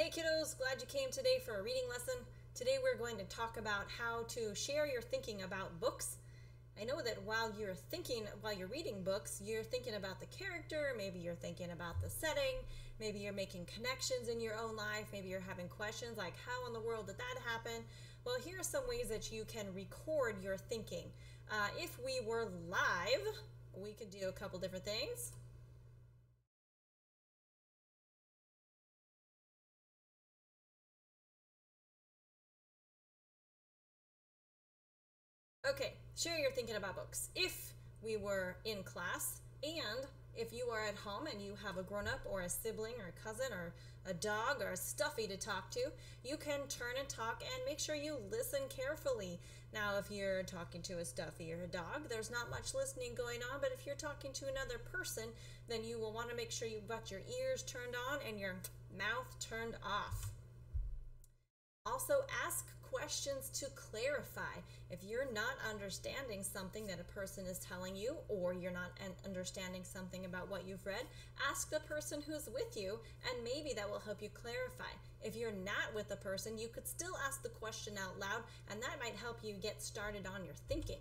Hey kiddos, glad you came today for a reading lesson. Today we're going to talk about how to share your thinking about books. I know that while you're thinking, while you're reading books, you're thinking about the character, maybe you're thinking about the setting, maybe you're making connections in your own life, maybe you're having questions like, how in the world did that happen? Well, here are some ways that you can record your thinking. Uh, if we were live, we could do a couple different things. Okay, share your thinking about books. If we were in class and if you are at home and you have a grown up or a sibling or a cousin or a dog or a stuffy to talk to, you can turn and talk and make sure you listen carefully. Now, if you're talking to a stuffy or a dog, there's not much listening going on, but if you're talking to another person, then you will want to make sure you've got your ears turned on and your mouth turned off. Also, ask questions to clarify. If you're not understanding something that a person is telling you, or you're not understanding something about what you've read, ask the person who's with you, and maybe that will help you clarify. If you're not with a person, you could still ask the question out loud, and that might help you get started on your thinking.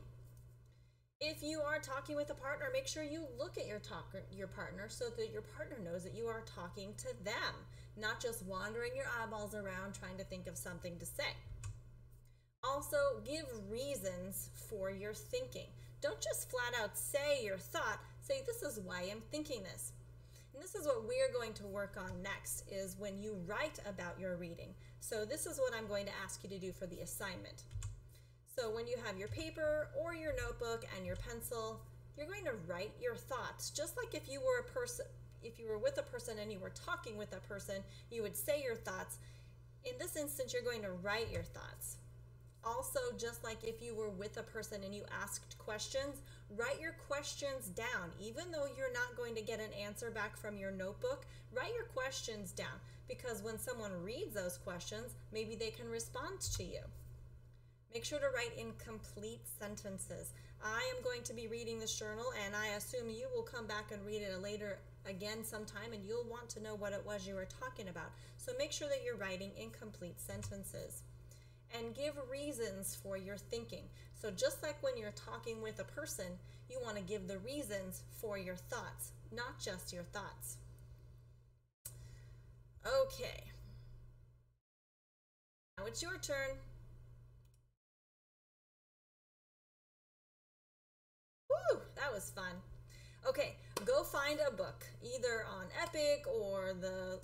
If you are talking with a partner, make sure you look at your talk, your partner so that your partner knows that you are talking to them, not just wandering your eyeballs around trying to think of something to say. Also, give reasons for your thinking. Don't just flat out say your thought, say this is why I'm thinking this. And this is what we're going to work on next is when you write about your reading. So this is what I'm going to ask you to do for the assignment. So when you have your paper or your notebook and your pencil, you're going to write your thoughts just like if you were a person if you were with a person and you were talking with a person, you would say your thoughts. In this instance, you're going to write your thoughts. Also, just like if you were with a person and you asked questions, write your questions down. Even though you're not going to get an answer back from your notebook, write your questions down because when someone reads those questions, maybe they can respond to you. Make sure to write in complete sentences. I am going to be reading this journal and I assume you will come back and read it later again sometime and you'll want to know what it was you were talking about. So make sure that you're writing in complete sentences and give reasons for your thinking. So just like when you're talking with a person, you want to give the reasons for your thoughts, not just your thoughts. Okay. Now it's your turn. Woo, that was fun. Okay, go find a book, either on Epic or the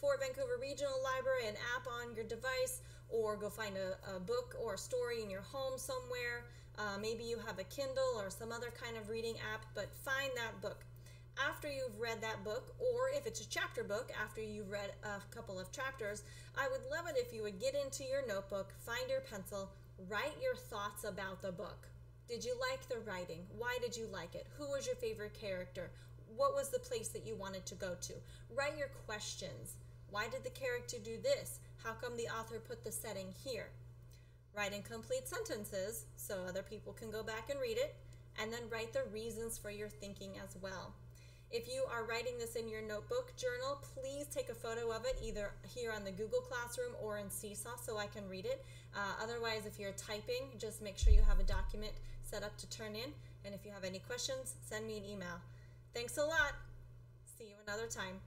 Fort Vancouver Regional Library, an app on your device, or go find a, a book or a story in your home somewhere. Uh, maybe you have a Kindle or some other kind of reading app, but find that book. After you've read that book, or if it's a chapter book, after you've read a couple of chapters, I would love it if you would get into your notebook, find your pencil, write your thoughts about the book. Did you like the writing? Why did you like it? Who was your favorite character? What was the place that you wanted to go to? Write your questions. Why did the character do this? How come the author put the setting here? Write in complete sentences so other people can go back and read it, and then write the reasons for your thinking as well. If you are writing this in your notebook journal, please take a photo of it either here on the Google Classroom or in Seesaw so I can read it. Uh, otherwise, if you're typing, just make sure you have a document set up to turn in. And if you have any questions, send me an email. Thanks a lot. See you another time.